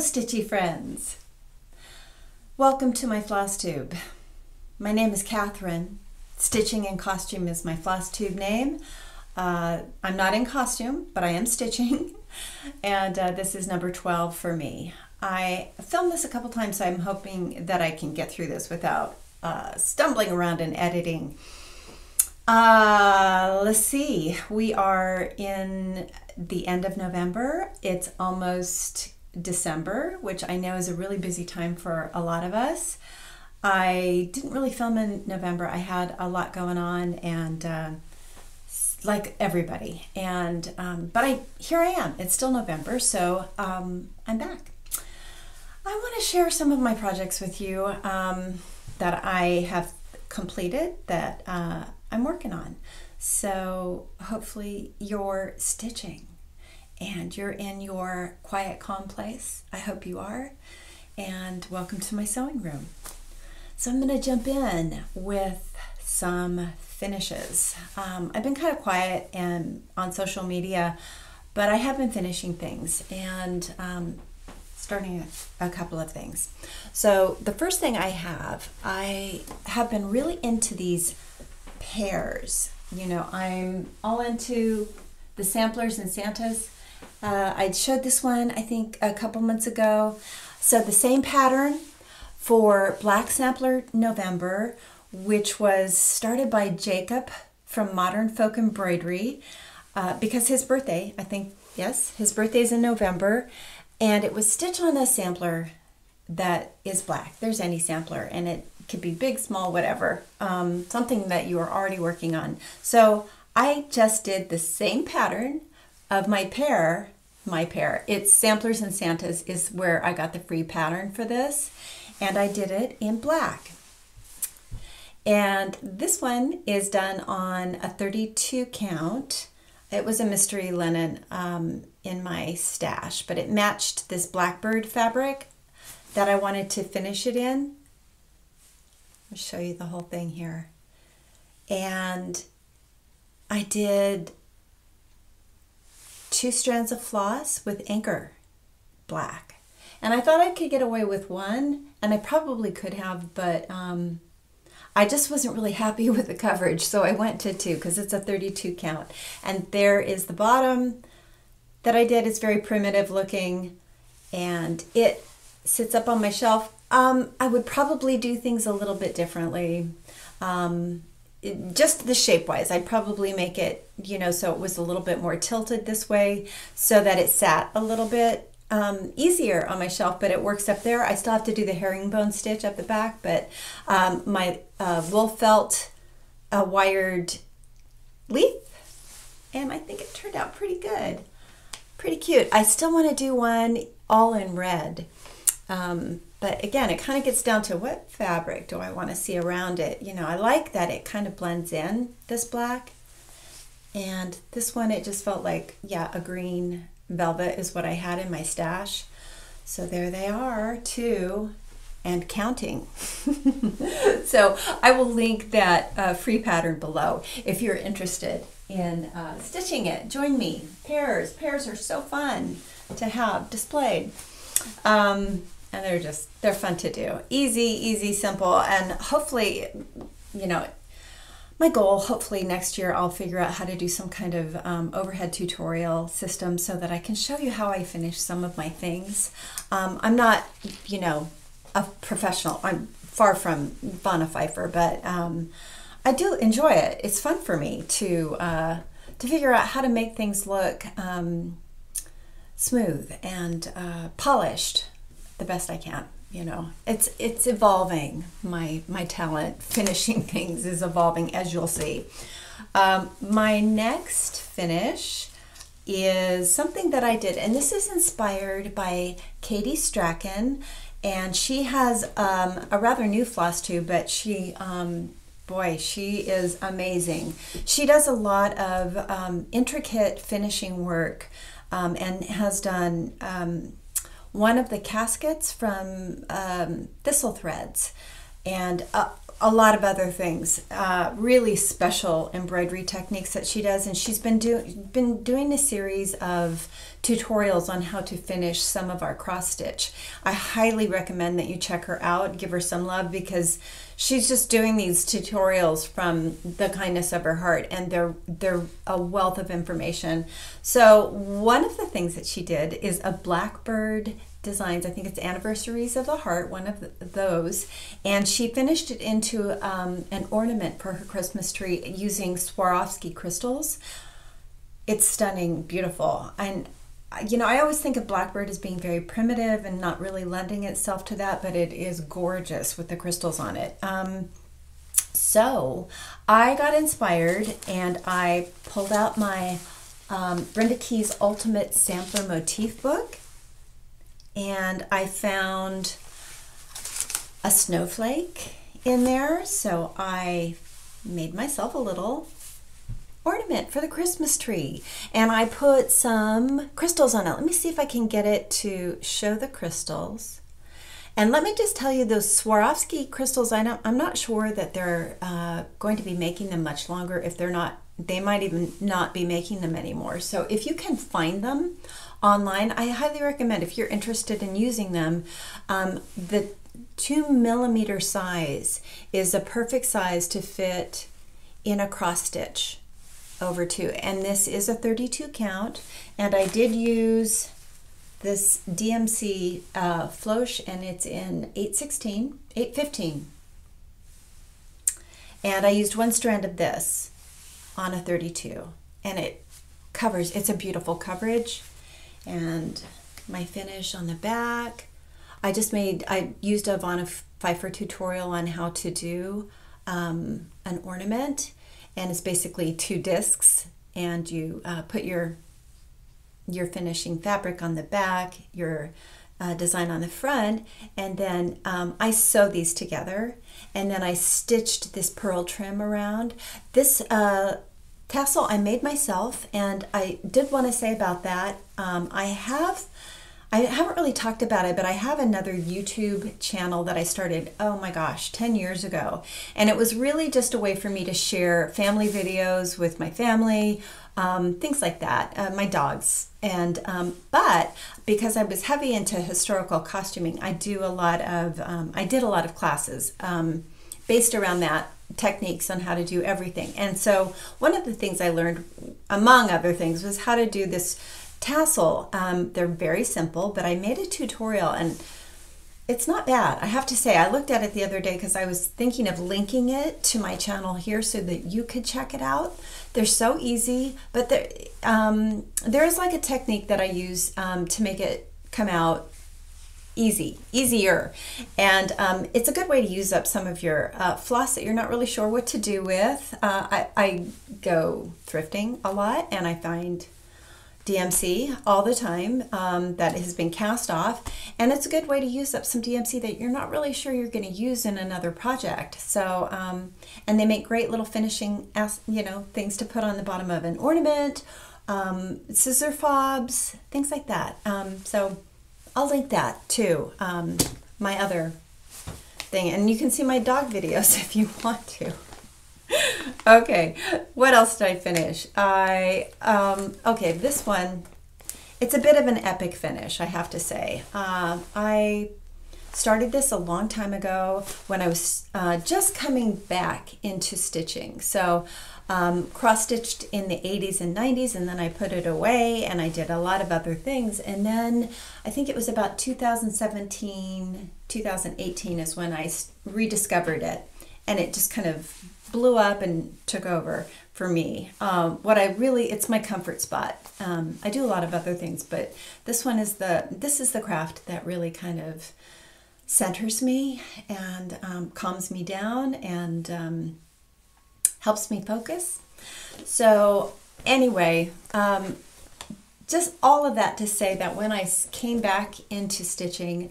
stitchy friends. Welcome to my floss tube. My name is Katherine. Stitching in costume is my floss tube name. Uh, I'm not in costume, but I am stitching, and uh, this is number 12 for me. I filmed this a couple times, so I'm hoping that I can get through this without uh, stumbling around and editing. Uh, let's see. We are in the end of November. It's almost December, which I know is a really busy time for a lot of us. I didn't really film in November. I had a lot going on and uh, like everybody. And um, but I here I am. It's still November, so um, I'm back. I want to share some of my projects with you um, that I have completed that uh, I'm working on. So hopefully you're stitching and you're in your quiet, calm place. I hope you are. And welcome to my sewing room. So I'm going to jump in with some finishes. Um, I've been kind of quiet and on social media, but I have been finishing things and um, starting a, a couple of things. So the first thing I have, I have been really into these pears. You know, I'm all into the samplers and Santas uh, I showed this one, I think, a couple months ago. So the same pattern for Black Sampler November, which was started by Jacob from Modern Folk Embroidery, uh, because his birthday, I think, yes, his birthday is in November, and it was stitched on a sampler that is black. There's any sampler, and it could be big, small, whatever, um, something that you are already working on. So I just did the same pattern of my pear, my pear. it's Samplers and Santas is where I got the free pattern for this. And I did it in black. And this one is done on a 32 count. It was a mystery linen um, in my stash, but it matched this blackbird fabric that I wanted to finish it in. I'll show you the whole thing here. And I did two strands of floss with anchor black. And I thought I could get away with one, and I probably could have, but um, I just wasn't really happy with the coverage, so I went to two because it's a 32 count. And there is the bottom that I did. It's very primitive looking, and it sits up on my shelf. Um, I would probably do things a little bit differently. Um, just the shape wise i'd probably make it you know so it was a little bit more tilted this way so that it sat a little bit um, easier on my shelf but it works up there. I still have to do the herringbone stitch up the back but um, my uh, wool felt uh, wired leaf and i think it turned out pretty good. Pretty cute. I still want to do one all in red. Um, but again, it kind of gets down to what fabric do I want to see around it. You know, I like that it kind of blends in, this black. And this one, it just felt like, yeah, a green velvet is what I had in my stash. So there they are, two and counting. so I will link that uh, free pattern below if you're interested in uh, stitching it. Join me. Pears. Pears are so fun to have displayed. Um, and they're just they're fun to do. Easy easy simple. And hopefully you know my goal hopefully next year i'll figure out how to do some kind of um, overhead tutorial system so that i can show you how i finish some of my things. Um, i'm not you know a professional. I'm far from Vonna Pfeiffer but um, i do enjoy it. It's fun for me to uh, to figure out how to make things look um, smooth and uh, polished the best I can. You know, it's it's evolving. My my talent finishing things is evolving, as you'll see. Um, my next finish is something that I did, and this is inspired by Katie Strachan, and she has um, a rather new floss tube, but she um, boy, she is amazing. She does a lot of um, intricate finishing work um, and has done um, one of the caskets from um, Thistle Threads. And a, a lot of other things. Uh, really special embroidery techniques that she does, and she's been doing been doing a series of tutorials on how to finish some of our cross stitch. I highly recommend that you check her out, give her some love because she's just doing these tutorials from the kindness of her heart and they're they're a wealth of information. So one of the things that she did is a blackbird designs. I think it's Anniversaries of the Heart, one of those. And she finished it into um, an ornament for her Christmas tree using Swarovski crystals. It's stunning, beautiful. And you know, I always think of Blackbird as being very primitive and not really lending itself to that, but it is gorgeous with the crystals on it. Um, so I got inspired and I pulled out my um, Brenda Keyes Ultimate Sampler Motif book and I found a snowflake in there. So I made myself a little ornament for the Christmas tree. And I put some crystals on it. Let me see if I can get it to show the crystals. And let me just tell you, those Swarovski crystals, I don't, I'm not sure that they're uh, going to be making them much longer. If they're not, they might even not be making them anymore. So if you can find them online, I highly recommend if you're interested in using them. Um, the two millimeter size is a perfect size to fit in a cross stitch over two. And this is a 32 count. And I did use this DMC uh, Floche and it's in 816, 815. And I used one strand of this on a 32 and it covers, it's a beautiful coverage and my finish on the back. I just made, I used a Vonna Pfeiffer tutorial on how to do um, an ornament and it's basically two discs and you uh, put your your finishing fabric on the back, your uh, design on the front, and then um, I sew these together and then I stitched this pearl trim around. This uh, tassel I made myself and I did want to say about that, um, I have I haven't really talked about it, but I have another YouTube channel that I started, oh my gosh, 10 years ago. And it was really just a way for me to share family videos with my family, um, things like that, uh, my dogs. And, um, but because I was heavy into historical costuming, I do a lot of, um, I did a lot of classes um, based around that techniques on how to do everything. And so one of the things I learned, among other things, was how to do this tassel. Um, they're very simple, but I made a tutorial and it's not bad. I have to say, I looked at it the other day because I was thinking of linking it to my channel here so that you could check it out. They're so easy, but there, um, there's like a technique that I use um, to make it come out easy, easier. And um, it's a good way to use up some of your uh, floss that you're not really sure what to do with. Uh, I, I go thrifting a lot and I find DMC all the time um, that has been cast off, and it's a good way to use up some DMC that you're not really sure you're going to use in another project. So, um, and they make great little finishing, you know, things to put on the bottom of an ornament, um, scissor fobs, things like that. Um, so, I'll link that too. Um, my other thing, and you can see my dog videos if you want to okay, what else did I finish? I, um, okay, this one, it's a bit of an epic finish, I have to say. Uh, I started this a long time ago when I was uh, just coming back into stitching. So um, cross stitched in the 80s and 90s, and then I put it away and I did a lot of other things. And then I think it was about 2017, 2018 is when I rediscovered it. And it just kind of blew up and took over for me. Um, what I really, it's my comfort spot. Um, I do a lot of other things, but this one is the, this is the craft that really kind of centers me and um, calms me down and um, helps me focus. So anyway, um, just all of that to say that when I came back into stitching,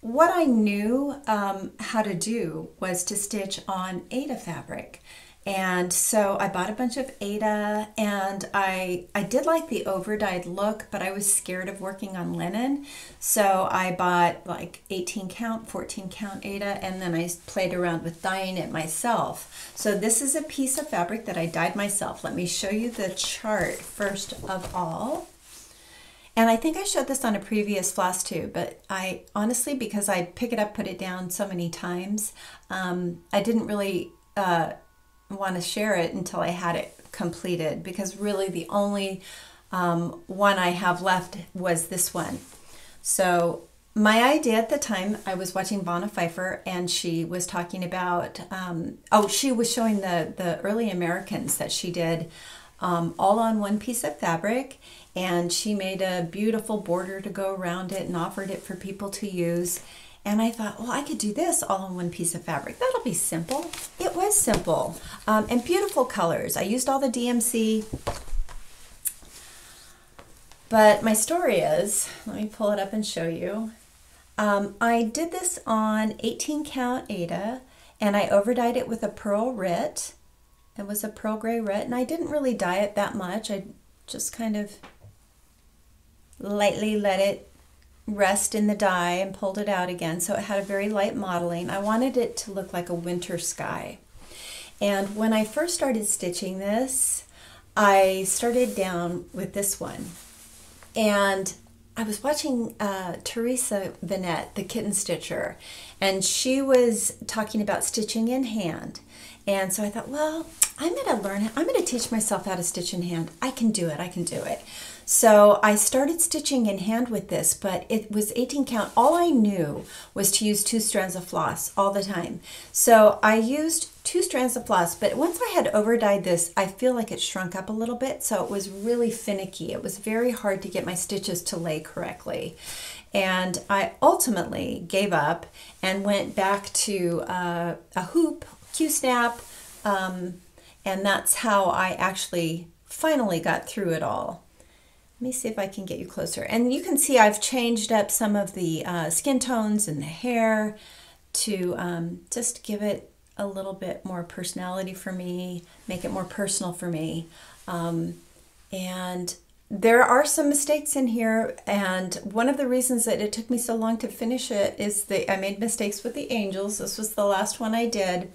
what I knew um, how to do was to stitch on Aida fabric. And so I bought a bunch of Aida and I I did like the overdyed look, but I was scared of working on linen. So I bought like 18 count, 14 count Aida and then I played around with dyeing it myself. So this is a piece of fabric that I dyed myself. Let me show you the chart first of all. And I think I showed this on a previous floss too, but I honestly, because I pick it up, put it down so many times, um, I didn't really uh, want to share it until I had it completed because really the only um, one I have left was this one. So my idea at the time, I was watching Vonna Pfeiffer and she was talking about, um, oh, she was showing the, the early Americans that she did um, all on one piece of fabric and she made a beautiful border to go around it and offered it for people to use. And I thought, well, I could do this all in one piece of fabric. That'll be simple. It was simple um, and beautiful colors. I used all the DMC. But my story is, let me pull it up and show you. Um, I did this on 18 count Aida and I overdyed it with a pearl rit. It was a pearl gray rit and I didn't really dye it that much. I just kind of lightly let it rest in the dye and pulled it out again. So it had a very light modeling. I wanted it to look like a winter sky. And when I first started stitching this, I started down with this one. And I was watching uh, Teresa Vinette, the kitten stitcher, and she was talking about stitching in hand. And so I thought, well, I'm going to learn, I'm going to teach myself how to stitch in hand. I can do it, I can do it. So I started stitching in hand with this, but it was 18 count. All I knew was to use two strands of floss all the time. So I used two strands of floss, but once I had over dyed this, I feel like it shrunk up a little bit. So it was really finicky. It was very hard to get my stitches to lay correctly. And I ultimately gave up and went back to uh, a hoop, Q-snap, um, and that's how I actually finally got through it all. Let me see if I can get you closer. And you can see I've changed up some of the uh, skin tones and the hair to um, just give it a little bit more personality for me, make it more personal for me. Um, and there are some mistakes in here, and one of the reasons that it took me so long to finish it is that I made mistakes with the angels. This was the last one I did,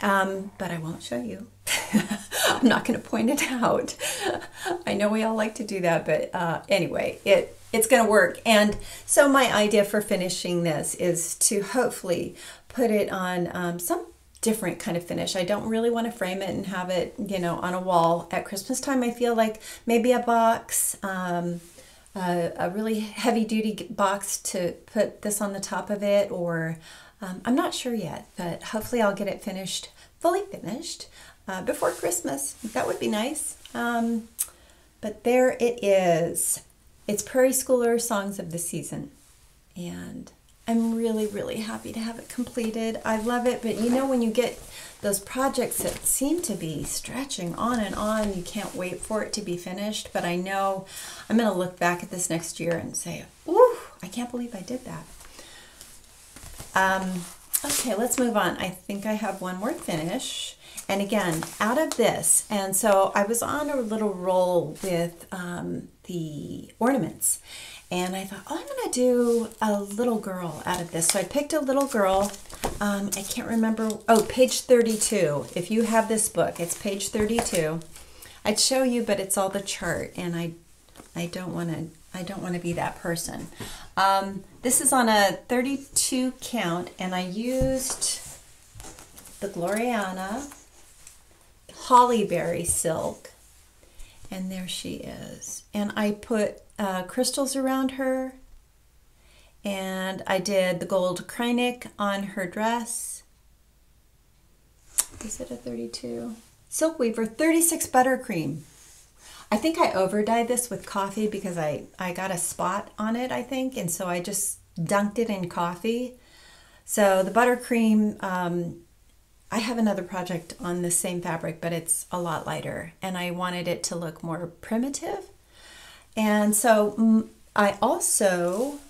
um, but I won't show you. I'm not going to point it out. I know we all like to do that, but uh, anyway, it it's going to work. And so my idea for finishing this is to hopefully put it on um, some different kind of finish. I don't really want to frame it and have it, you know, on a wall at Christmas time. I feel like maybe a box, um, a, a really heavy duty box to put this on the top of it, or um, I'm not sure yet, but hopefully I'll get it finished, fully finished uh, before Christmas. That would be nice. Um, but there it is. It's Prairie Schooler Songs of the Season. And I'm really, really happy to have it completed. I love it, but you know, when you get those projects that seem to be stretching on and on, you can't wait for it to be finished. But I know I'm going to look back at this next year and say, Ooh, I can't believe I did that. Um, okay, let's move on. I think I have one more finish. And again, out of this, and so I was on a little roll with um, the ornaments. And I thought, oh, I'm going to do a little girl out of this. So I picked a little girl. Um, I can't remember. Oh, page 32. If you have this book, it's page 32. I'd show you, but it's all the chart, and I, I don't want to. I don't want to be that person. Um, this is on a 32 count, and I used the Gloriana Hollyberry silk. And there she is. And I put uh, crystals around her. And I did the gold Kreinik on her dress. Is it a 32? Silk Weaver 36 buttercream. I think I over dyed this with coffee because I, I got a spot on it, I think. And so I just dunked it in coffee. So the buttercream um, I have another project on the same fabric, but it's a lot lighter, and I wanted it to look more primitive. And so mm, I also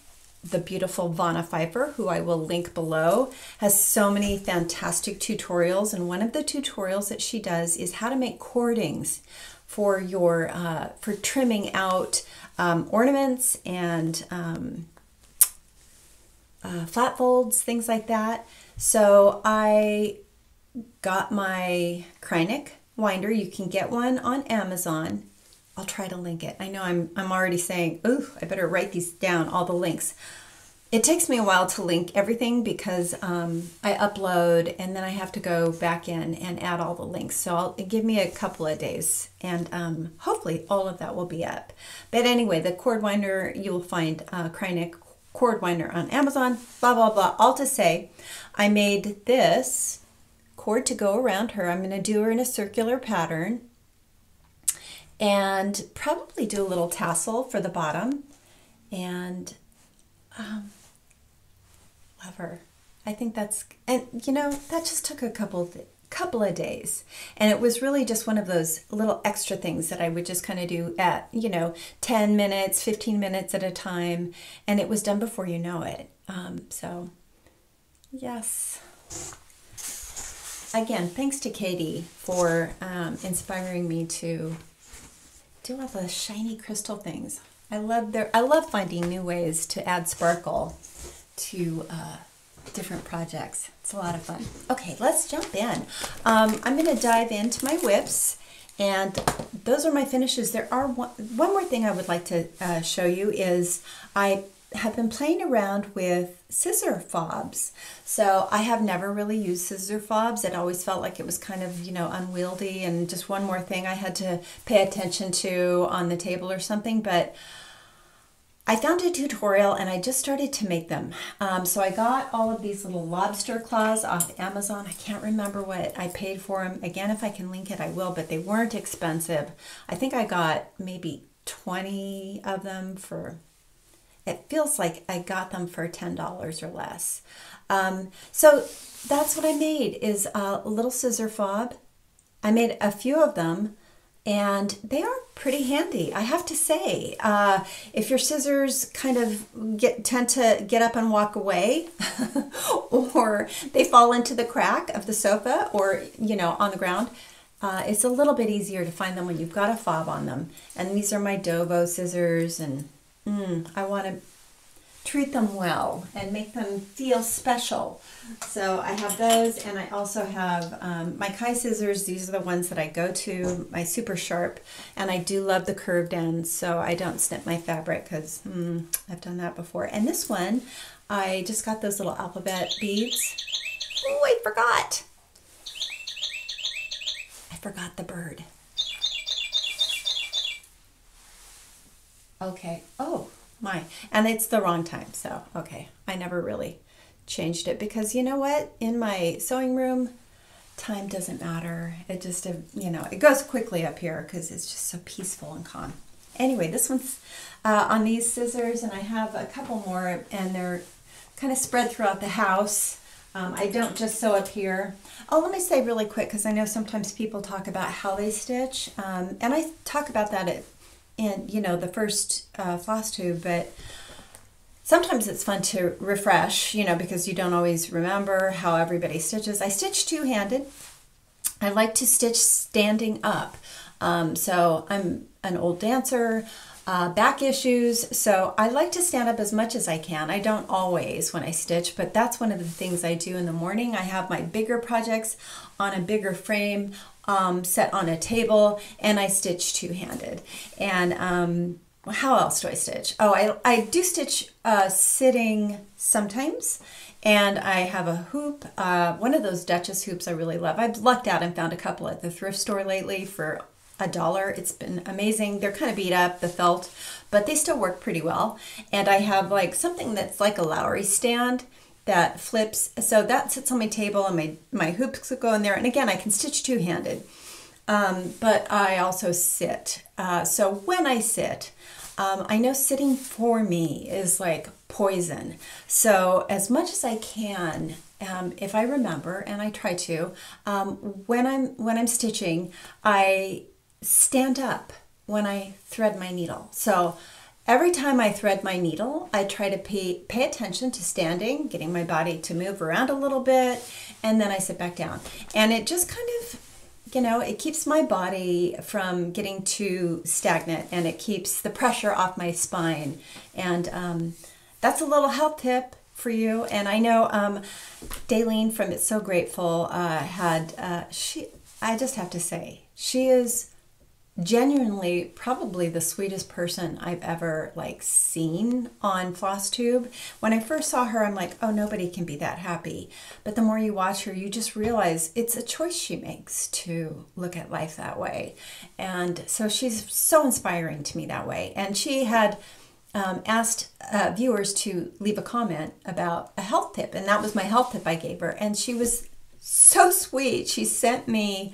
the beautiful Vonna Pfeiffer, who I will link below, has so many fantastic tutorials. And one of the tutorials that she does is how to make cordings for your uh, for trimming out um, ornaments and um, uh, flat folds, things like that. So I got my Kreinik winder. You can get one on Amazon. I'll try to link it. I know I'm I'm already saying, oh, I better write these down, all the links. It takes me a while to link everything because um, I upload and then I have to go back in and add all the links. So I'll give me a couple of days and um, hopefully all of that will be up. But anyway, the cord winder, you will find uh, Kreinik cord winder on Amazon, blah, blah, blah. All to say, I made this cord to go around her. I'm going to do her in a circular pattern and probably do a little tassel for the bottom and um, love. I think that's and you know that just took a couple of, couple of days. And it was really just one of those little extra things that I would just kind of do at you know 10 minutes 15 minutes at a time. And it was done before you know it. Um, so yes. Again thanks to Katie for um, inspiring me to do all the shiny crystal things. I love their I love finding new ways to add sparkle to uh, different projects. It's a lot of fun. Okay, let's jump in. Um, I'm going to dive into my WIPs. and those are my finishes. There are one, one more thing I would like to uh, show you is I have been playing around with scissor fobs. So I have never really used scissor fobs. It always felt like it was kind of, you know, unwieldy and just one more thing I had to pay attention to on the table or something. But I found a tutorial and I just started to make them. Um, so I got all of these little lobster claws off Amazon. I can't remember what I paid for them. Again, if I can link it, I will, but they weren't expensive. I think I got maybe 20 of them for it feels like I got them for $10 or less. Um, so that's what I made is a little scissor fob. I made a few of them and they are pretty handy i have to say. Uh, if your scissors kind of get tend to get up and walk away or they fall into the crack of the sofa or you know on the ground uh, it's a little bit easier to find them when you've got a fob on them. And these are my dovo scissors and mm, I want to treat them well and make them feel special. So I have those and I also have um, my Kai scissors. These are the ones that I go to, my super sharp. And I do love the curved ends so I don't snip my fabric because mm, I've done that before. And this one, I just got those little alphabet beads. Oh, I forgot. I forgot the bird. Okay. Oh, my. And it's the wrong time. So, okay. I never really changed it because you know what? In my sewing room, time doesn't matter. It just, you know, it goes quickly up here because it's just so peaceful and calm. Anyway, this one's uh, on these scissors, and I have a couple more, and they're kind of spread throughout the house. Um, I don't just sew up here. Oh, let me say really quick, because I know sometimes people talk about how they stitch, um, and I talk about that at in you know the first uh, floss tube, but sometimes it's fun to refresh, you know, because you don't always remember how everybody stitches. I stitch two-handed. I like to stitch standing up. Um, so I'm an old dancer, uh, back issues, so I like to stand up as much as I can. I don't always when I stitch, but that's one of the things I do in the morning. I have my bigger projects on a bigger frame um, set on a table and I stitch two-handed. And um, how else do I stitch? Oh, I, I do stitch uh, sitting sometimes and I have a hoop, uh, one of those Duchess hoops I really love. I've lucked out and found a couple at the thrift store lately for a dollar. It's been amazing. They're kind of beat up, the felt, but they still work pretty well. And I have like something that's like a Lowery stand that flips. So that sits on my table and my, my hoops go in there. And again, I can stitch two-handed, um, but I also sit. Uh, so when I sit, um, I know sitting for me is like poison. So as much as I can, um, if I remember, and I try to, um, when I'm when I'm stitching, I stand up when I thread my needle. So every time I thread my needle, I try to pay, pay attention to standing, getting my body to move around a little bit, and then I sit back down. And it just kind of, you know, it keeps my body from getting too stagnant and it keeps the pressure off my spine. And um, that's a little health tip for you. And I know um, Daleen from It's Sew Grateful uh, had, uh, she, I just have to say, she is genuinely probably the sweetest person I've ever like seen on FlossTube. When I first saw her, I'm like, oh, nobody can be that happy. But the more you watch her, you just realize it's a choice she makes to look at life that way. And so she's so inspiring to me that way. And she had um, asked uh, viewers to leave a comment about a health tip, and that was my health tip I gave her. And she was so sweet. She sent me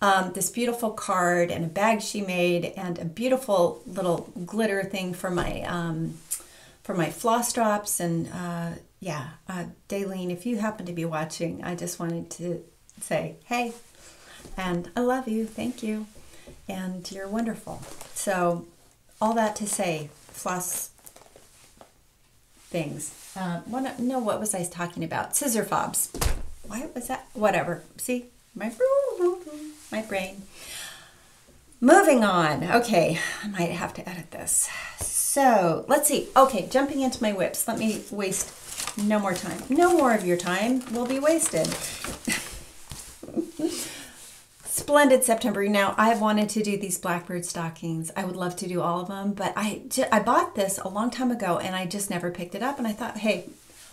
um, this beautiful card and a bag she made and a beautiful little glitter thing for my um, for my floss drops and uh, yeah, uh, Daleen, if you happen to be watching, I just wanted to say hey, and I love you, thank you, and you're wonderful. So all that to say, floss things. Uh, what, no, what was I talking about? Scissor fobs. Why was that? Whatever. See, my my brain. Moving on. Okay, I might have to edit this. So let's see. Okay, jumping into my WIPs. Let me waste no more time. No more of your time will be wasted. Splendid September. Now, I've wanted to do these blackbird stockings. I would love to do all of them, but I, I bought this a long time ago and I just never picked it up. And I thought, hey,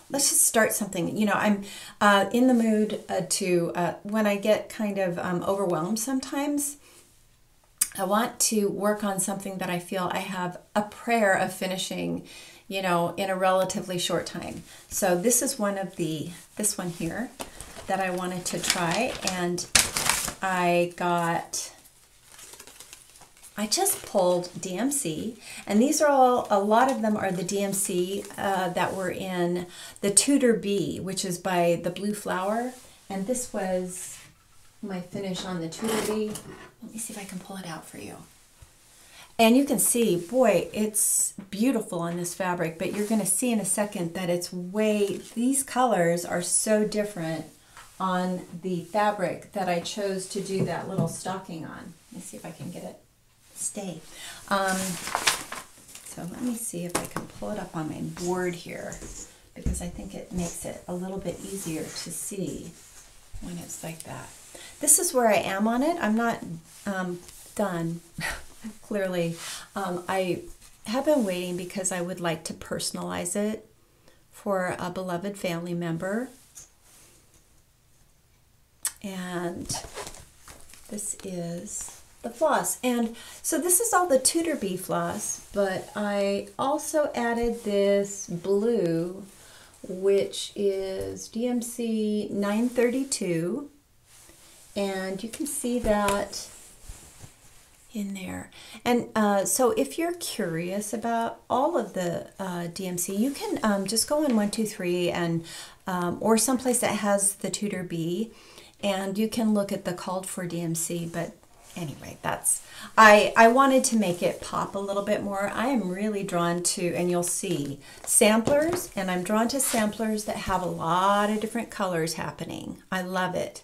let's just start something. You know, I'm uh, in the mood uh, to, uh, when I get kind of um, overwhelmed sometimes, I want to work on something that I feel I have a prayer of finishing, you know, in a relatively short time. So this is one of the, this one here that I wanted to try and I got I just pulled DMC, and these are all, a lot of them are the DMC uh, that were in the Tudor Bee, which is by the Blue Flower. And this was my finish on the Tudor Bee. Let me see if I can pull it out for you. And you can see, boy, it's beautiful on this fabric, but you're gonna see in a second that it's way, these colors are so different on the fabric that I chose to do that little stocking on. Let me see if I can get it stay. Um, so let me see if I can pull it up on my board here because I think it makes it a little bit easier to see when it's like that. This is where I am on it. I'm not um, done, clearly. Um, I have been waiting because I would like to personalize it for a beloved family member. And this is the floss. And so this is all the Tudor Bee floss, but I also added this blue, which is DMC 932. And you can see that in there. And uh, so if you're curious about all of the uh, DMC, you can um, just go on 123 and um, or someplace that has the Tudor Bee and you can look at the called for DMC, but anyway, that's I I wanted to make it pop a little bit more. I am really drawn to, and you'll see samplers, and I'm drawn to samplers that have a lot of different colors happening. I love it.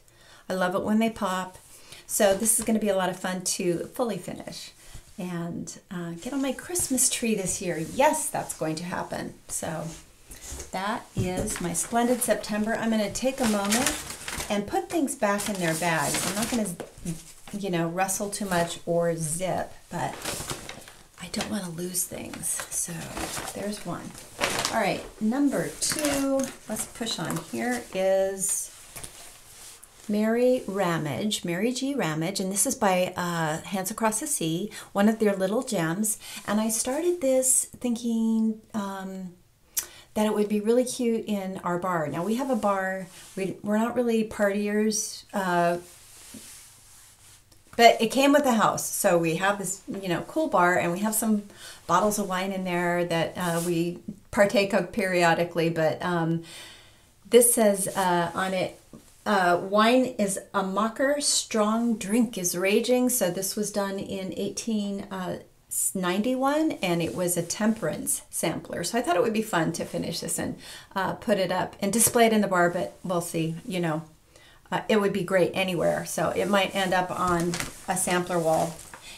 I love it when they pop. So this is going to be a lot of fun to fully finish and uh, get on my Christmas tree this year. Yes, that's going to happen. So that is my splendid September. I'm going to take a moment and put things back in their bags. I'm not going to you know, rustle too much or zip, but I don't want to lose things. So there's one. All right, number two, let's push on here is Mary Ramage, Mary G. Ramage, and this is by uh, Hands Across the Sea, one of their little gems. And I started this thinking um, that it would be really cute in our bar. Now we have a bar, we, we're not really partiers. Uh, but it came with the house. So we have this, you know, cool bar and we have some bottles of wine in there that uh, we partake of periodically. But um, this says uh, on it, uh, wine is a mocker, strong drink is raging. So this was done in 18, 91 and it was a temperance sampler. So I thought it would be fun to finish this and uh, put it up and display it in the bar, but we'll see, you know. Uh, it would be great anywhere. So it might end up on a sampler wall.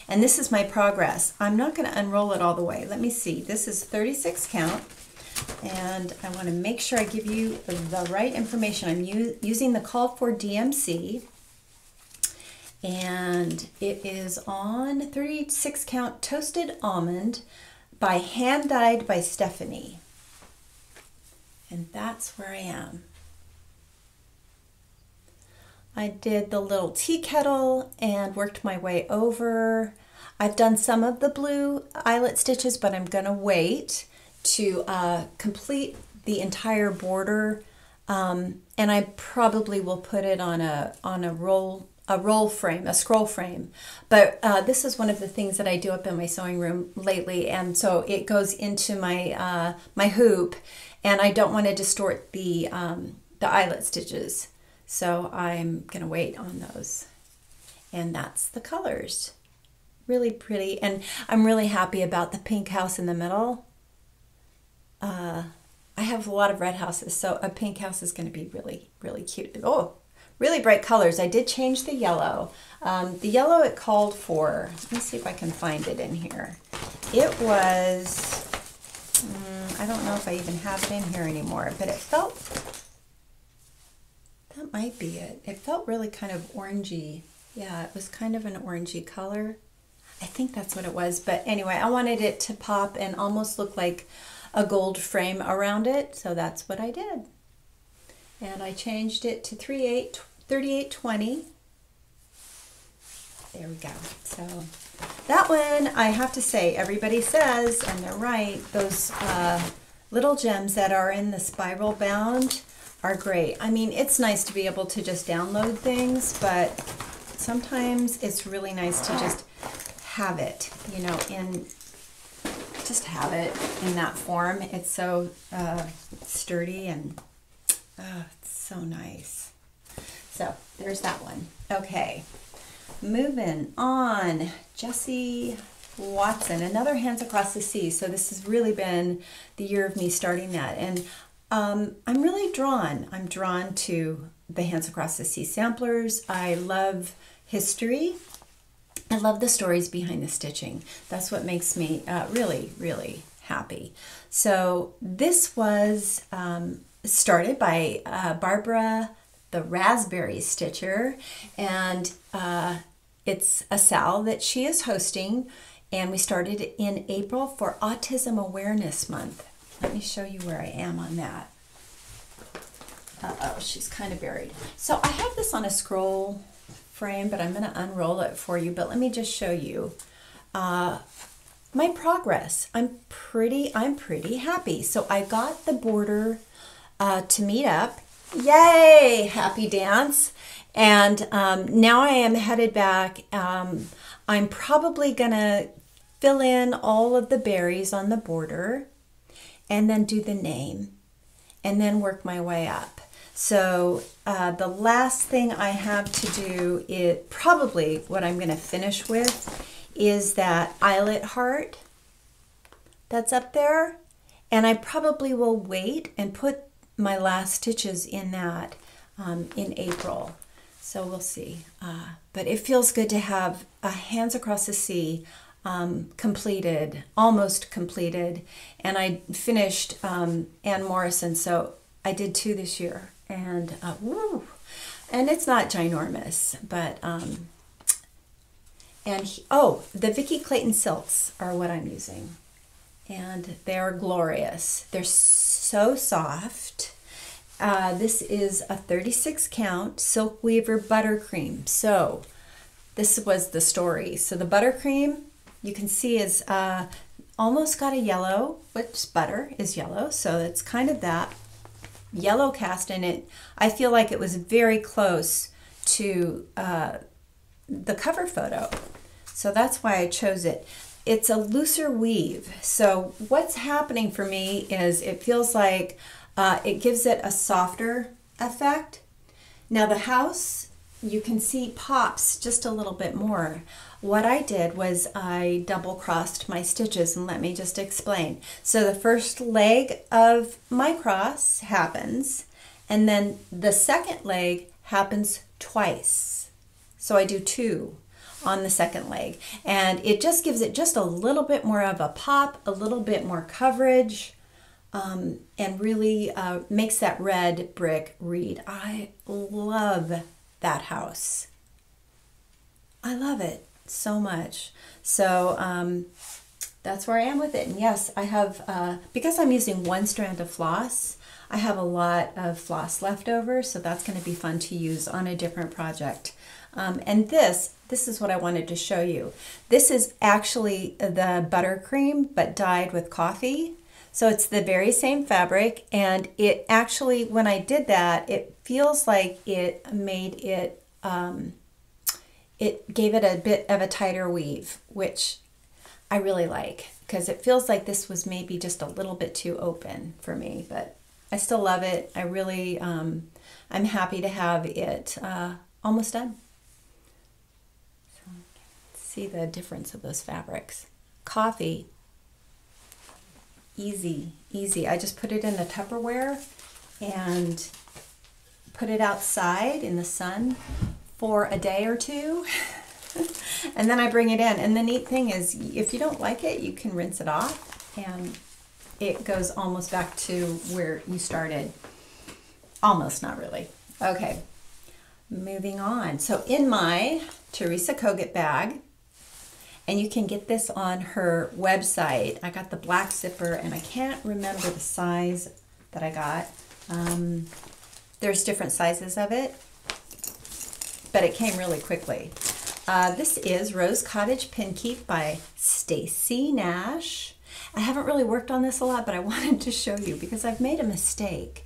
And this is my progress. I'm not going to unroll it all the way. Let me see. This is 36 count. And I want to make sure I give you the right information. I'm using the call for DMC and it is on 36 count toasted almond by hand dyed by Stephanie. And that's where I am. I did the little tea kettle and worked my way over. I've done some of the blue eyelet stitches, but I'm going to wait to uh, complete the entire border. Um, and I probably will put it on a on a roll a roll frame, a scroll frame. But uh, this is one of the things that I do up in my sewing room lately, and so it goes into my uh, my hoop, and I don't want to distort the um, the eyelet stitches, so I'm gonna wait on those. And that's the colors, really pretty, and I'm really happy about the pink house in the middle. Uh, I have a lot of red houses, so a pink house is going to be really, really cute. Oh, really bright colors. I did change the yellow. Um, the yellow it called for, let me see if I can find it in here. It was, um, I don't know if I even have it in here anymore, but it felt, that might be it. It felt really kind of orangey. Yeah, it was kind of an orangey color. I think that's what it was. But anyway, I wanted it to pop and almost look like a gold frame around it. So that's what I did and I changed it to 38, 3820. There we go. So that one, I have to say, everybody says, and they're right, those uh, little gems that are in the spiral bound are great. I mean, it's nice to be able to just download things, but sometimes it's really nice to just have it, you know, in just have it in that form. It's so uh, sturdy and Oh, it's so nice. So there's that one. Okay, moving on. Jessie Watson, another Hands Across the Sea. So this has really been the year of me starting that. And um, I'm really drawn. I'm drawn to the Hands Across the Sea samplers. I love history. I love the stories behind the stitching. That's what makes me uh, really, really happy. So this was um, started by uh, Barbara the Raspberry Stitcher, and uh, it's a SAL that she is hosting, and we started in April for Autism Awareness Month. Let me show you where I am on that. Uh-oh, she's kind of buried. So I have this on a scroll frame, but I'm going to unroll it for you, but let me just show you. Uh, my progress. I'm pretty, I'm pretty happy. So I got the border uh, to meet up. Yay! Happy dance. And um, now I am headed back. Um, I'm probably going to fill in all of the berries on the border and then do the name and then work my way up. So uh, the last thing I have to do is probably what I'm going to finish with is that eyelet heart that's up there. And I probably will wait and put my last stitches in that um, in April. So we'll see. Uh, but it feels good to have a Hands Across the Sea um, completed, almost completed. And I finished um, Anne Morrison, so I did two this year. And uh, woo, and it's not ginormous, but um, and he, oh, the Vikki Clayton silks are what I'm using, and they're glorious. They're so soft. Uh, this is a 36 count Silk Weaver buttercream. So this was the story. So the buttercream you can see is uh, almost got a yellow, which butter is yellow. So it's kind of that yellow cast in it. I feel like it was very close to uh, the cover photo. So that's why I chose it it's a looser weave. So what's happening for me is it feels like uh, it gives it a softer effect. Now the house you can see pops just a little bit more. What I did was I double crossed my stitches and let me just explain. So the first leg of my cross happens and then the second leg happens twice. So I do two on the second leg and it just gives it just a little bit more of a pop, a little bit more coverage um, and really uh, makes that red brick read. I love that house. I love it so much. So um, that's where I am with it. And yes, I have, uh, because I'm using one strand of floss, I have a lot of floss left over, so that's going to be fun to use on a different project. Um, and this, this is what I wanted to show you. This is actually the buttercream, but dyed with coffee. So it's the very same fabric, and it actually, when I did that, it feels like it made it, um, it gave it a bit of a tighter weave, which I really like because it feels like this was maybe just a little bit too open for me, but I still love it. I really, um, I'm happy to have it uh, almost done. See the difference of those fabrics. Coffee, easy, easy. I just put it in a Tupperware and put it outside in the sun for a day or two. and then I bring it in. And the neat thing is, if you don't like it, you can rinse it off and it goes almost back to where you started. Almost, not really. Okay, moving on. So in my Teresa Kogut bag, and you can get this on her website. I got the black zipper, and I can't remember the size that I got. Um, there's different sizes of it, but it came really quickly. Uh, this is Rose Cottage Pin Keep by Stacy Nash. I haven't really worked on this a lot, but I wanted to show you because I've made a mistake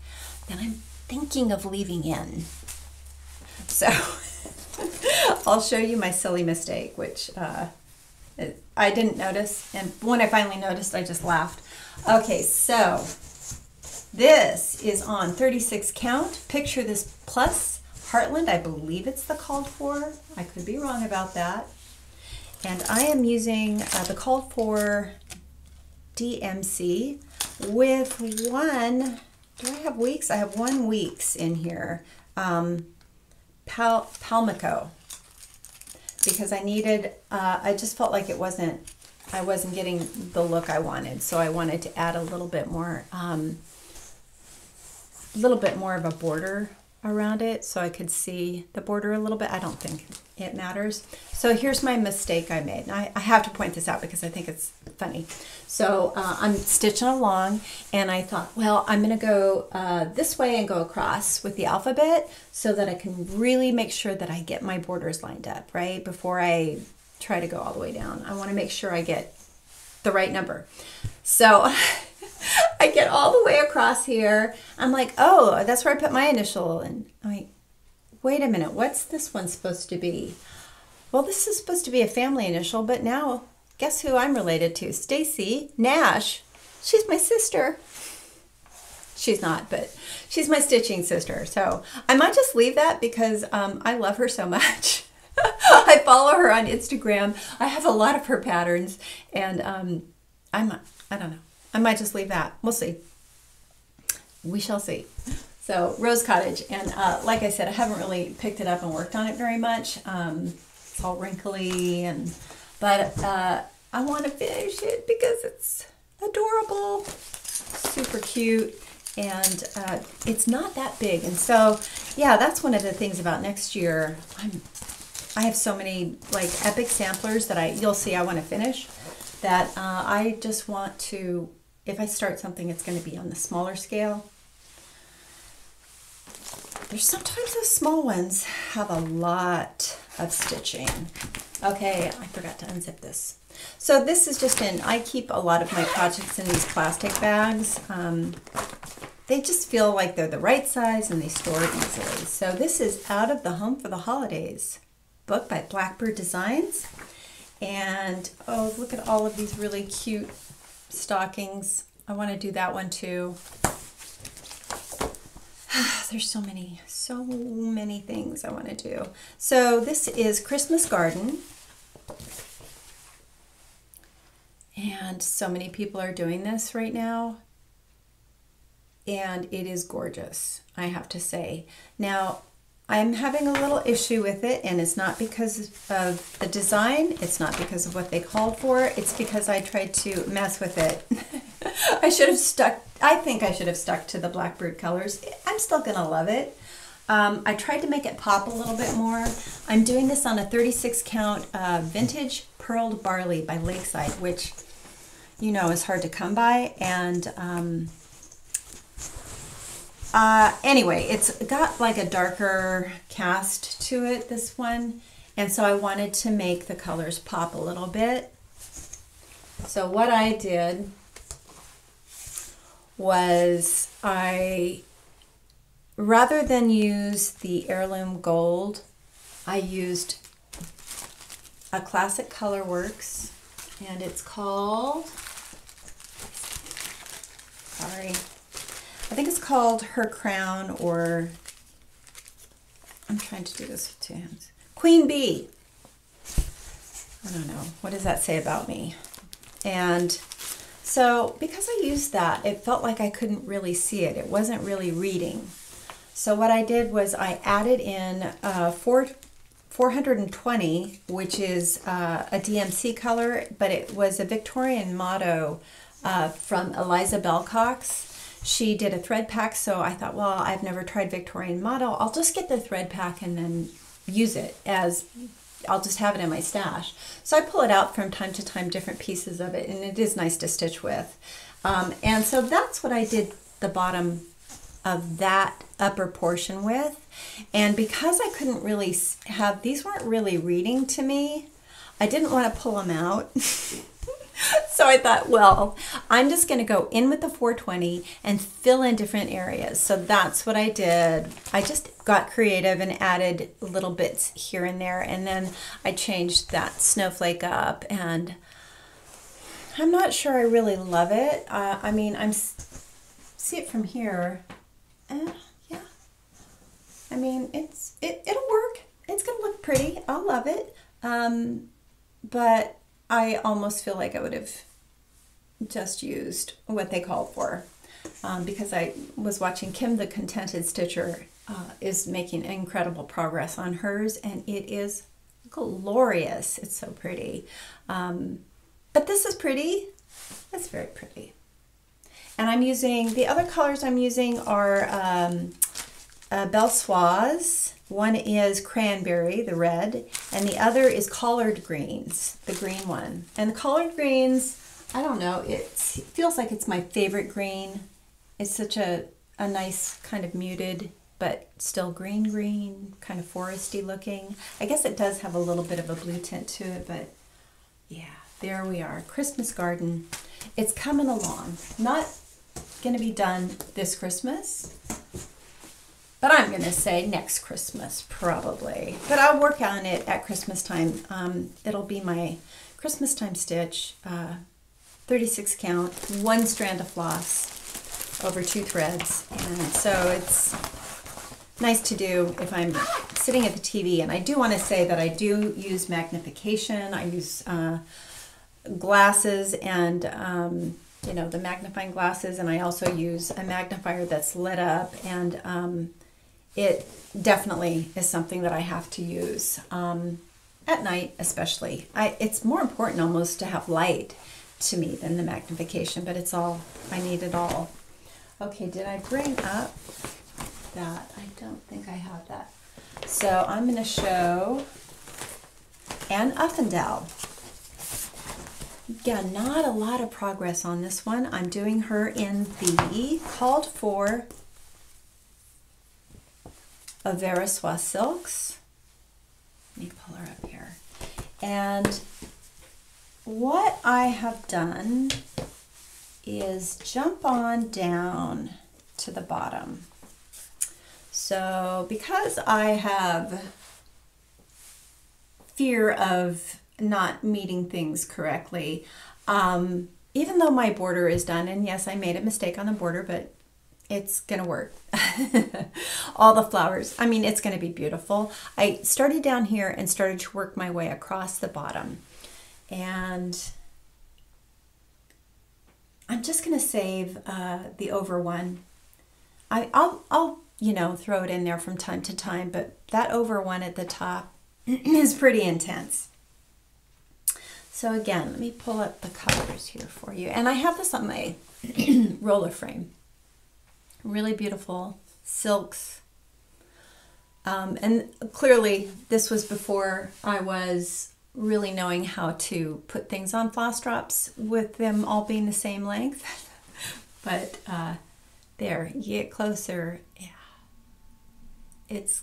that I'm thinking of leaving in. So I'll show you my silly mistake, which uh, I didn't notice. And when I finally noticed, I just laughed. Okay, so this is on 36 count. Picture this plus Heartland. I believe it's the called for. I could be wrong about that. And I am using uh, the called for DMC with one, do I have weeks? I have one weeks in here. Um, Pal Palmico because I needed, uh, I just felt like it wasn't, I wasn't getting the look I wanted. So I wanted to add a little bit more, um, a little bit more of a border around it so I could see the border a little bit. I don't think it matters. So here's my mistake I made. I, I, have to point this out because I think it's funny. So uh, I'm stitching along and I thought, well, I'm going to go uh, this way and go across with the alphabet so that I can really make sure that I get my borders lined up, right? Before I try to go all the way down. I want to make sure I get the right number. So I get all the way across here. I'm like, oh, that's where I put my initial. And I'm like, wait a minute, what's this one supposed to be? Well, this is supposed to be a family initial, but now guess who I'm related to? Stacy Nash. She's my sister. She's not, but she's my stitching sister. So I might just leave that because um, I love her so much. I follow her on Instagram. I have a lot of her patterns, and um, I'm I don't know. I might just leave that. We'll see. We shall see. So Rose Cottage, and uh, like I said, I haven't really picked it up and worked on it very much. Um, it's all wrinkly, and but uh, I want to finish it because it's adorable, super cute, and uh, it's not that big. And so, yeah, that's one of the things about next year. I'm, I have so many like epic samplers that I you'll see I want to finish that uh, I just want to. If I start something, it's going to be on the smaller scale there's sometimes those small ones have a lot of stitching. Okay, I forgot to unzip this. So this is just in, I keep a lot of my projects in these plastic bags. Um, they just feel like they're the right size and they store easily. So this is Out of the Home for the Holidays book by Blackbird Designs. And oh, look at all of these really cute stockings. I want to do that one too. There's so many, so many things I want to do. So this is Christmas Garden. And so many people are doing this right now. And it is gorgeous, I have to say. Now, I'm having a little issue with it, and it's not because of the design, it's not because of what they called for, it's because I tried to mess with it. I should have stuck, I think I should have stuck to the Blackbird colors. I'm still gonna love it. Um, I tried to make it pop a little bit more. I'm doing this on a 36 count uh, vintage pearled barley by Lakeside, which you know is hard to come by. And um, uh, anyway, it's got like a darker cast to it, this one. And so I wanted to make the colors pop a little bit. So what I did was I, rather than use the heirloom gold, I used a classic Colorworks and it's called, sorry, I think it's called Her Crown or I'm trying to do this with two hands. Queen Bee. I don't know. What does that say about me? And so because I used that, it felt like I couldn't really see it. It wasn't really reading. So what I did was I added in uh, four, 420, which is uh, a DMC color, but it was a Victorian motto uh, from Eliza Bellcox she did a thread pack, so I thought, well, I've never tried Victorian model. I'll just get the thread pack and then use it as I'll just have it in my stash. So I pull it out from time to time, different pieces of it, and it is nice to stitch with. Um, and so that's what I did the bottom of that upper portion with. And because I couldn't really have, these weren't really reading to me, I didn't want to pull them out. so I thought, well, I'm just going to go in with the 420 and fill in different areas. So that's what I did. I just got creative and added little bits here and there. And then I changed that snowflake up and I'm not sure I really love it. Uh, I mean, I'm see it from here. Eh, yeah. I mean, it's it, it'll work. It's going to look pretty. I'll love it. Um, but I almost feel like I would have just used what they called for um, because I was watching Kim the Contented Stitcher uh, is making incredible progress on hers and it is glorious. It's so pretty. Um, but this is pretty. It's very pretty. And I'm using, the other colors I'm using are um, uh, Belle Soie one is cranberry, the red, and the other is collard greens, the green one. And the collard greens, I don't know, it feels like it's my favorite green. It's such a, a nice kind of muted, but still green green, kind of foresty looking. I guess it does have a little bit of a blue tint to it, but yeah, there we are. Christmas garden. It's coming along. Not going to be done this Christmas, but I'm going to say next Christmas, probably. But I'll work on it at Christmas time. Um, it'll be my Christmas time stitch, uh, 36 count, one strand of floss over two threads. And so it's nice to do if I'm sitting at the TV. And I do want to say that I do use magnification. I use uh, glasses and um, you know the magnifying glasses and I also use a magnifier that's lit up and um, it definitely is something that I have to use um, at night, especially. I, it's more important almost to have light to me than the magnification, but it's all, I need it all. Okay, did I bring up that? I don't think I have that. So I'm going to show Anne Uffindell. Yeah, not a lot of progress on this one. I'm doing her in the called for of silks. Let me pull her up here. And what I have done is jump on down to the bottom. So because I have fear of not meeting things correctly, um, even though my border is done, and yes, I made a mistake on the border, but it's gonna work. All the flowers. I mean, it's gonna be beautiful. I started down here and started to work my way across the bottom. And I'm just gonna save uh, the over one. I, I'll, I'll, you know, throw it in there from time to time, but that over one at the top is pretty intense. So again, let me pull up the colors here for you. And I have this on my roller frame. Really beautiful silks. Um, and clearly this was before I was really knowing how to put things on floss drops with them all being the same length. but uh, there, you get closer. Yeah. It's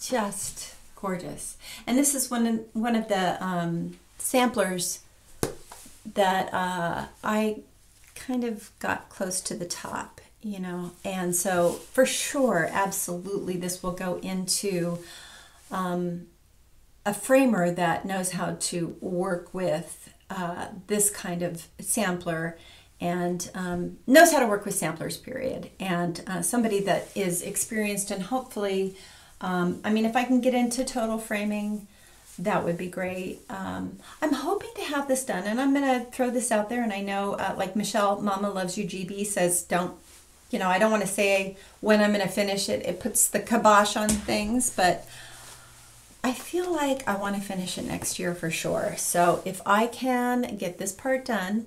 just gorgeous. And this is one of, one of the um, samplers that uh, I kind of got close to the top, you know. And so for sure, absolutely, this will go into um, a framer that knows how to work with uh, this kind of sampler and um, knows how to work with samplers, period. And uh, somebody that is experienced and hopefully, um, I mean, if I can get into total framing, that would be great. Um, I'm hoping to have this done, and I'm going to throw this out there. And I know, uh, like Michelle, Mama Loves You GB says, don't, you know, I don't want to say when I'm going to finish it. It puts the kibosh on things, but I feel like I want to finish it next year for sure. So if I can get this part done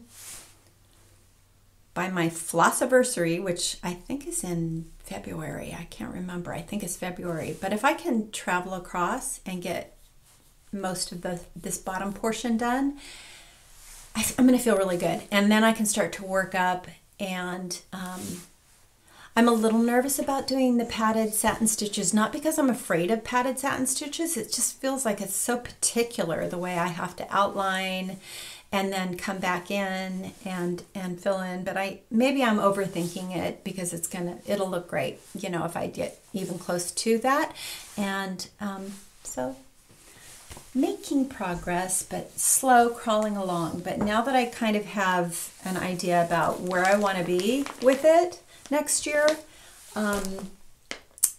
by my Flossiversary, which I think is in February, I can't remember. I think it's February. But if I can travel across and get most of the this bottom portion done, I, am going to feel really good. And then I can start to work up and um, I'm a little nervous about doing the padded satin stitches, not because I'm afraid of padded satin stitches. It just feels like it's so particular the way I have to outline and then come back in and and fill in but i maybe i'm overthinking it because it's gonna it'll look great you know if i get even close to that and um, so making progress, but slow crawling along. But now that I kind of have an idea about where I want to be with it next year, um,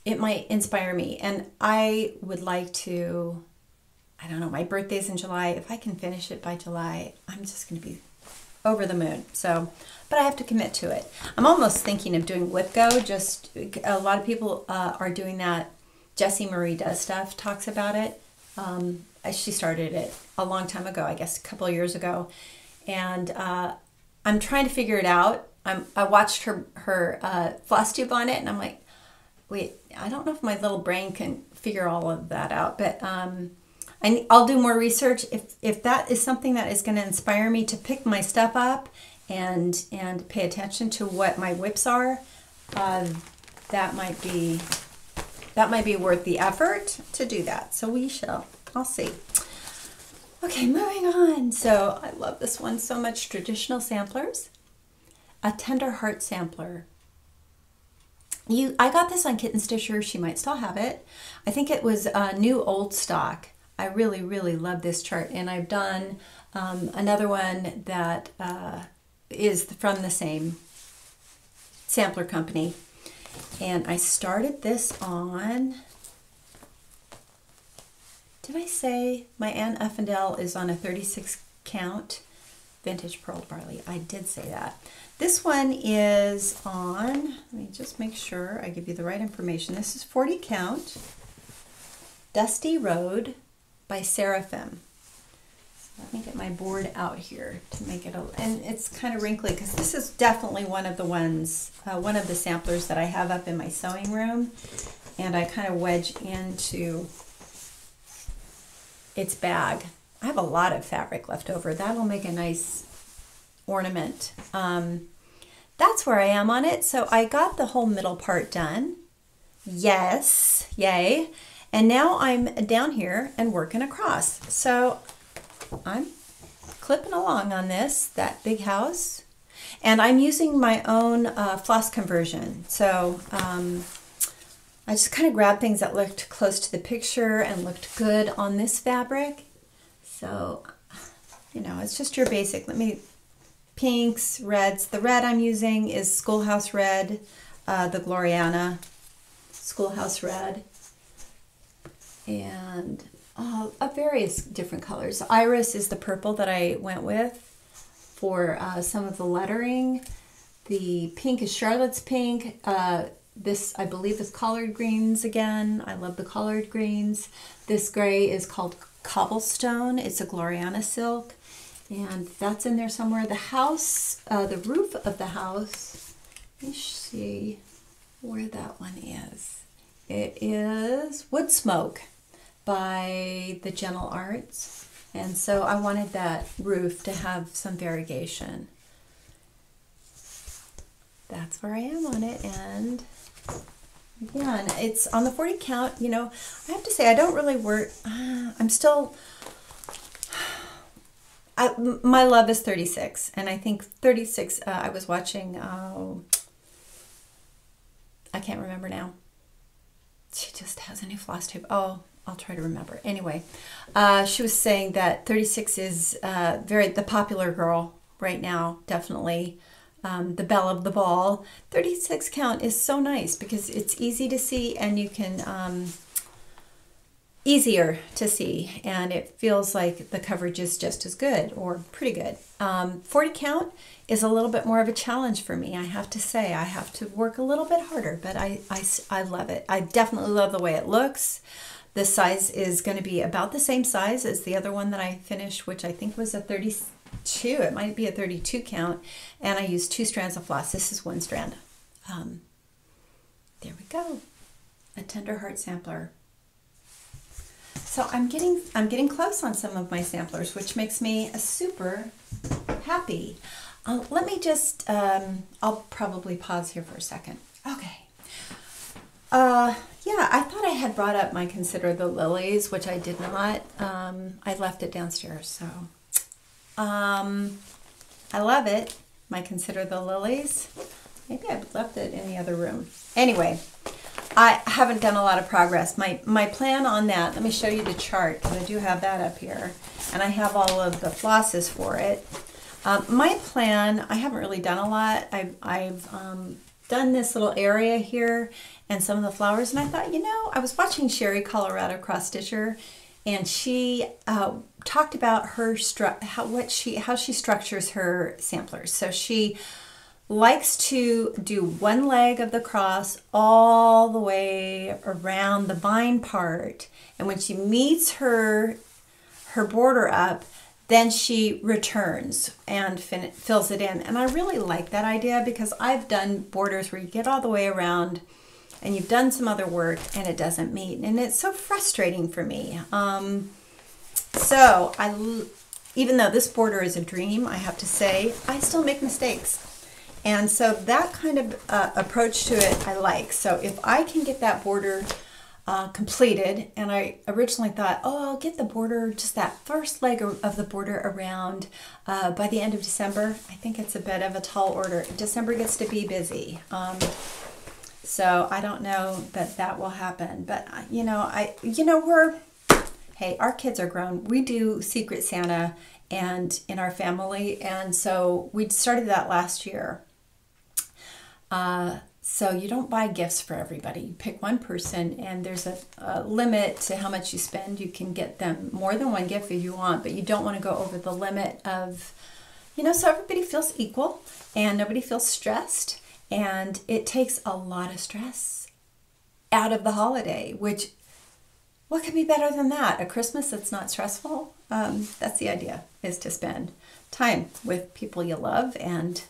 it might inspire me. And I would like to, I don't know, my birthday's in July. If I can finish it by July, I'm just going to be over the moon. So, but I have to commit to it. I'm almost thinking of doing WIPgo. Just a lot of people uh, are doing that. Jessie Marie does stuff, talks about it. Um, she started it a long time ago, I guess a couple years ago, and uh, I'm trying to figure it out. I'm, I watched her her uh, floss tube on it, and I'm like, wait, I don't know if my little brain can figure all of that out, but um, I, I'll do more research. If if that is something that is going to inspire me to pick my stuff up and and pay attention to what my WIPs are, uh, that might be that might be worth the effort to do that. So we shall. I'll see. Okay, moving on. So I love this one so much. Traditional samplers. A tender heart sampler. You, I got this on Kitten Stitcher. She might still have it. I think it was a new old stock. I really, really love this chart. And I've done um, another one that uh, is from the same sampler company. And I started this on did I say my Anne Uffindell is on a 36 count vintage pearl barley? I did say that. This one is on, let me just make sure I give you the right information. This is 40 count, Dusty Road by Seraphim. So let me get my board out here to make it, a, and it's kind of wrinkly because this is definitely one of the ones, uh, one of the samplers that I have up in my sewing room. And I kind of wedge into its bag. I have a lot of fabric left over. That'll make a nice ornament. Um, that's where I am on it. So I got the whole middle part done. Yes, yay. And now I'm down here and working across. So I'm clipping along on this, that big house. And I'm using my own uh, floss conversion. So um, I just kind of grabbed things that looked close to the picture and looked good on this fabric. So, you know, it's just your basic. Let me, pinks, reds. The red I'm using is Schoolhouse Red uh, the Gloriana Schoolhouse Red, and uh, various different colors. Iris is the purple that I went with for uh, some of the lettering. The pink is Charlotte's pink. Uh, this, I believe, is collard greens again. I love the collard greens. This gray is called cobblestone. It's a Gloriana silk. And that's in there somewhere. The house, uh, the roof of the house, let me see where that one is. It is Wood Smoke by the Gentle Arts. And so I wanted that roof to have some variegation. That's where I am on it. And again, it's on the 40 count. You know, I have to say, I don't really work. Uh, I'm still. I, my love is 36, and I think 36. Uh, I was watching. Uh, I can't remember now. She just has a new floss tube. Oh, I'll try to remember. Anyway, uh, she was saying that 36 is uh, very the popular girl right now, definitely. Um, the belle of the ball. 36 count is so nice because it's easy to see and you can, um, easier to see and it feels like the coverage is just as good or pretty good. Um, 40 count is a little bit more of a challenge for me. I have to say, I have to work a little bit harder, but I, I, I love it. I definitely love the way it looks. The size is going to be about the same size as the other one that I finished, which I think was a 32. It might be a 32 count. And I used two strands of floss. This is one strand. Um, there we go. A tender heart sampler. So I'm getting I'm getting close on some of my samplers, which makes me super happy. Uh, let me just, um, I'll probably pause here for a second. Okay. Uh, yeah, I thought I had brought up my Consider the Lilies, which I did not. Um, I left it downstairs, so. Um, I love it, my Consider the Lilies. Maybe I left it in the other room. Anyway, I haven't done a lot of progress. My, my plan on that, let me show you the chart, because I do have that up here. And I have all of the flosses for it. Um, my plan, I haven't really done a lot. I've, I've um, done this little area here and some of the flowers. And I thought, you know, I was watching Sherry Colorado Cross Stitcher and she uh, talked about her how what she how she structures her samplers. So she likes to do one leg of the cross all the way around the vine part, and when she meets her her border up, then she returns and fills it in. And I really like that idea because I've done borders where you get all the way around and you've done some other work and it doesn't meet. And it's so frustrating for me. Um, so I, even though this border is a dream, I have to say, I still make mistakes. And so that kind of uh, approach to it, I like. So if I can get that border uh, completed, and I originally thought, oh, I'll get the border, just that first leg of the border around uh, by the end of December. I think it's a bit of a tall order. December gets to be busy. Um, so I don't know that that will happen, but uh, you know, I, you know, we're, hey, our kids are grown. We do Secret Santa and in our family, and so we started that last year. Uh, so you don't buy gifts for everybody. You pick one person, and there's a, a, limit to how much you spend. You can get them more than one gift if you want, but you don't want to go over the limit of, you know, so everybody feels equal and nobody feels stressed. And it takes a lot of stress out of the holiday, which, what could be better than that? A Christmas that's not stressful? Um, that's the idea, is to spend time with people you love and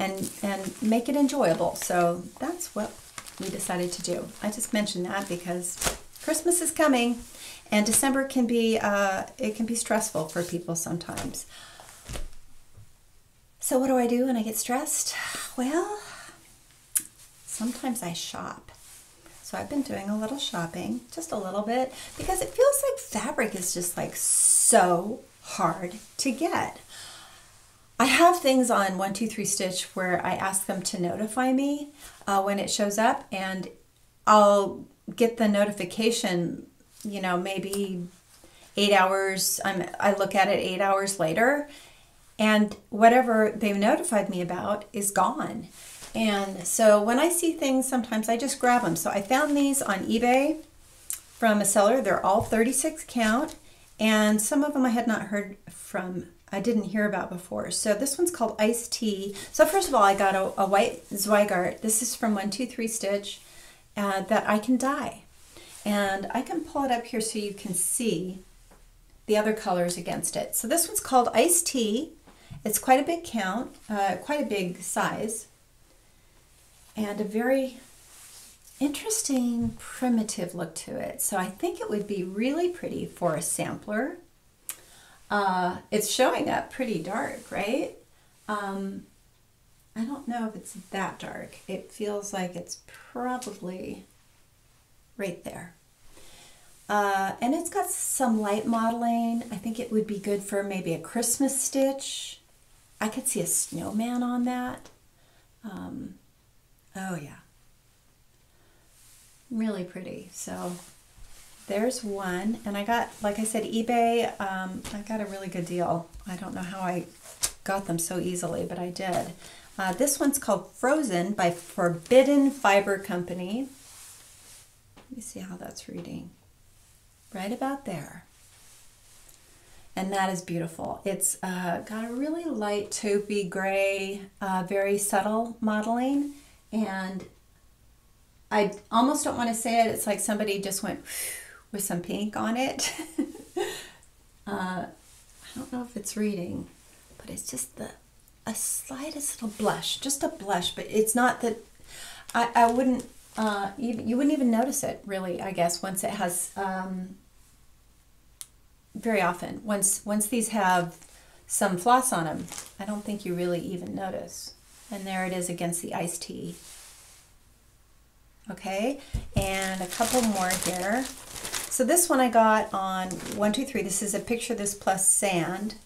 and and make it enjoyable. So that's what we decided to do. I just mentioned that because Christmas is coming, and December can be uh, it can be stressful for people sometimes. So what do I do when I get stressed? Well, sometimes I shop. So I've been doing a little shopping, just a little bit, because it feels like fabric is just like so hard to get. I have things on 123 Stitch where I ask them to notify me uh, when it shows up, and I'll get the notification, you know, maybe eight hours. I'm, I look at it eight hours later, and whatever they've notified me about is gone. And so when I see things, sometimes I just grab them. So I found these on eBay from a seller. They're all 36 count, and some of them I had not heard from, I didn't hear about before. So this one's called Iced Tea. So first of all, I got a, a white Zweigart. This is from 123 Stitch uh, that I can dye. And I can pull it up here so you can see the other colors against it. So this one's called Iced Tea. It's quite a big count, uh, quite a big size, and a very interesting primitive look to it. So I think it would be really pretty for a sampler. Uh, it's showing up pretty dark, right? Um, I don't know if it's that dark. It feels like it's probably right there. Uh, and it's got some light modeling. I think it would be good for maybe a Christmas stitch. I could see a snowman on that. Um, oh yeah. Really pretty. So there's one. And I got, like I said, eBay, um, I got a really good deal. I don't know how I got them so easily, but I did. Uh, this one's called Frozen by Forbidden Fiber Company. Let me see how that's reading. Right about there. And that is beautiful. It's uh, got a really light taupey gray, uh, very subtle modeling. And I almost don't want to say it. It's like somebody just went with some pink on it. uh, I don't know if it's reading, but it's just the a slightest little blush, just a blush, but it's not that I, I wouldn't uh, even, you wouldn't even notice it really, I guess, once it has, um, very often, once, once these have some floss on them, I don't think you really even notice. And there it is against the iced tea. Okay, and a couple more here. So this one I got on one, two, three. This is a picture this plus sand,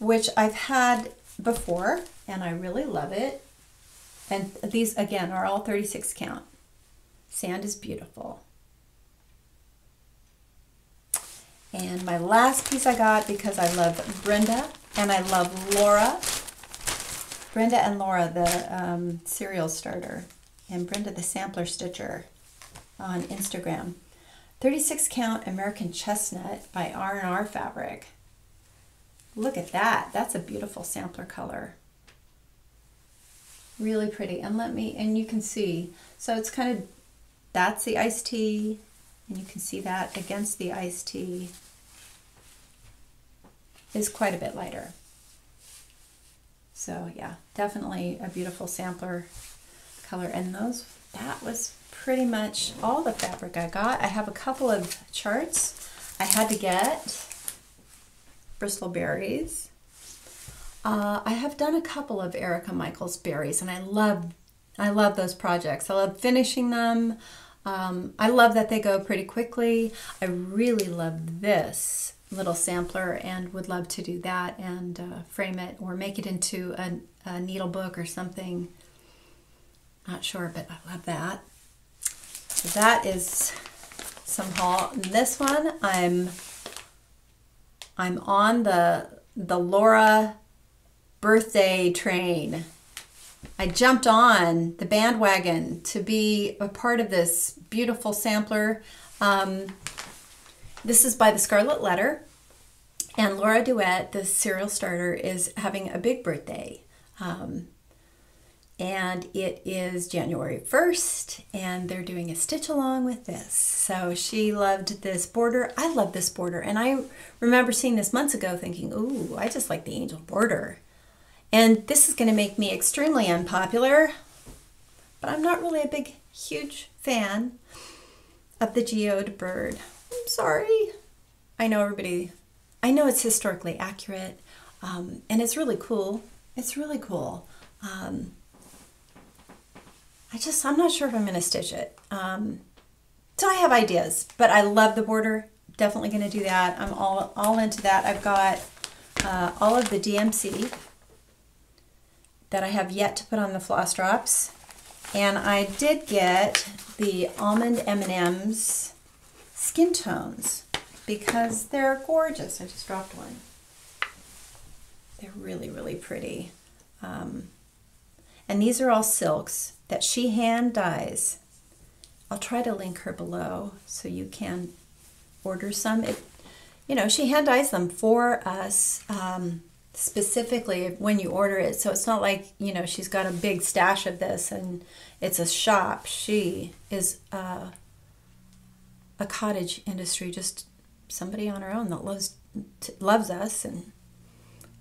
which I've had before, and I really love it. And these, again, are all 36 count. Sand is beautiful. And my last piece I got because I love Brenda and I love Laura. Brenda and Laura, the um, serial starter, and Brenda, the sampler stitcher on Instagram. 36 count American Chestnut by R&R Fabric. Look at that. That's a beautiful sampler color really pretty and let me and you can see so it's kind of that's the iced tea and you can see that against the iced tea is quite a bit lighter so yeah definitely a beautiful sampler color and those that was pretty much all the fabric I got I have a couple of charts I had to get Bristol berries uh, I have done a couple of Erica Michaels berries, and I love, I love those projects. I love finishing them. Um, I love that they go pretty quickly. I really love this little sampler and would love to do that and uh, frame it or make it into a, a needle book or something. Not sure, but I love that. That is some haul. This one, I'm I'm on the the Laura birthday train. I jumped on the bandwagon to be a part of this beautiful sampler. Um, this is by the Scarlet Letter, and Laura Duet, the serial starter, is having a big birthday. Um, and it is January 1st, and they're doing a stitch along with this. So she loved this border. I love this border, and I remember seeing this months ago thinking, ooh, I just like the angel border. And this is going to make me extremely unpopular, but I'm not really a big, huge fan of the geode bird. I'm sorry. I know everybody, I know it's historically accurate, um, and it's really cool. It's really cool. Um, I just, I'm not sure if I'm going to stitch it. Um, so I have ideas, but I love the border. Definitely going to do that. I'm all, all into that. I've got uh, all of the DMC that I have yet to put on the floss drops. And I did get the Almond M&M's skin tones because they're gorgeous. I just dropped one. They're really, really pretty. Um, And these are all silks that she hand dyes. I'll try to link her below so you can order some. It, you know, she hand dyes them for us um, specifically when you order it. So it's not like, you know, she's got a big stash of this and it's a shop. She is uh, a cottage industry, just somebody on her own that loves loves us and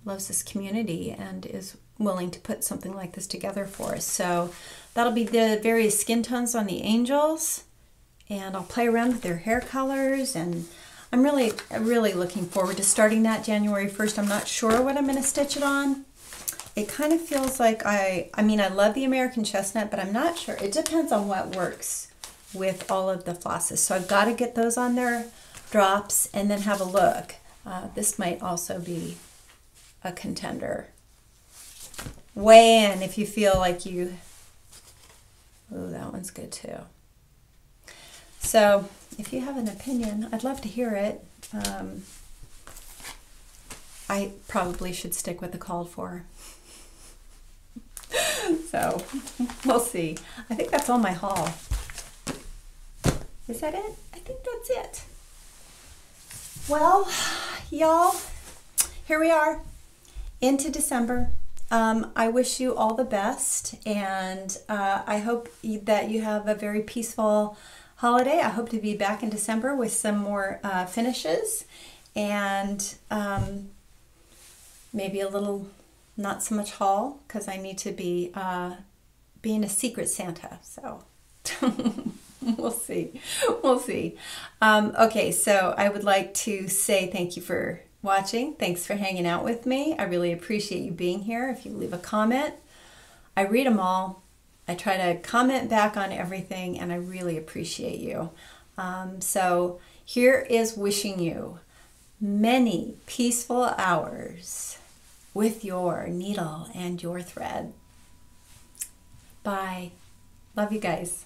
loves this community and is willing to put something like this together for us. So that'll be the various skin tones on the angels and I'll play around with their hair colors and I'm really really looking forward to starting that January 1st. I'm not sure what I'm going to stitch it on. It kind of feels like I I mean I love the American chestnut, but I'm not sure. It depends on what works with all of the flosses. So I've got to get those on their drops and then have a look. Uh, this might also be a contender. Weigh in if you feel like you. Oh, that one's good too. So, if you have an opinion, I'd love to hear it. Um, I probably should stick with the called for. so, we'll see. I think that's all my haul. Is that it? I think that's it. Well, y'all, here we are into December. Um, I wish you all the best, and uh, I hope that you have a very peaceful holiday. I hope to be back in December with some more uh, finishes and um, maybe a little, not so much haul, because I need to be uh, being a secret Santa. So. we'll see. We'll see. Um, okay, so I would like to say thank you for watching. Thanks for hanging out with me. I really appreciate you being here. If you leave a comment, I read them all. I try to comment back on everything, and I really appreciate you. Um, so here is wishing you many peaceful hours with your needle and your thread. Bye. Love you guys.